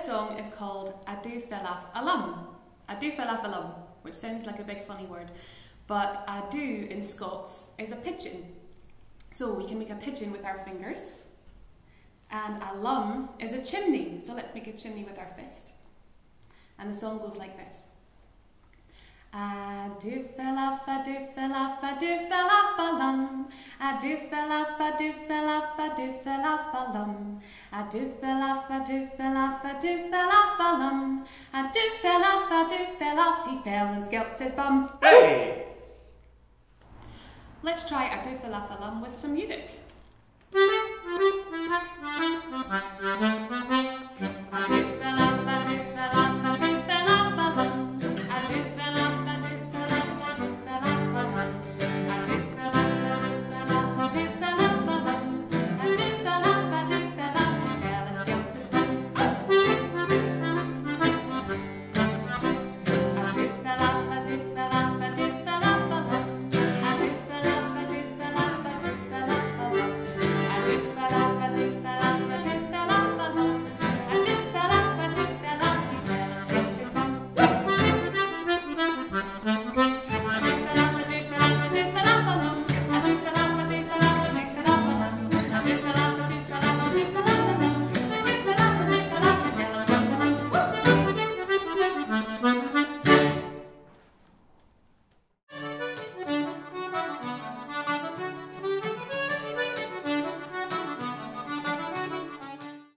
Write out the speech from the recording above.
song is called Adu Felaf Alum. A doo fell off a lum, which sounds like a big funny word. But adu in Scots is a pigeon. So we can make a pigeon with our fingers. And alum is a chimney. So let's make a chimney with our fist. And the song goes like this. Adu felaf, adu felaf, adu felaf alum. Adu felaf, adu felaf, adu felaf alum. Adu felaf, adu felaf, adu felaf alum. Adu felaf, adu felaf, he fell and scalped his bum. Hey! Let's try A doo fell off a lum with some music.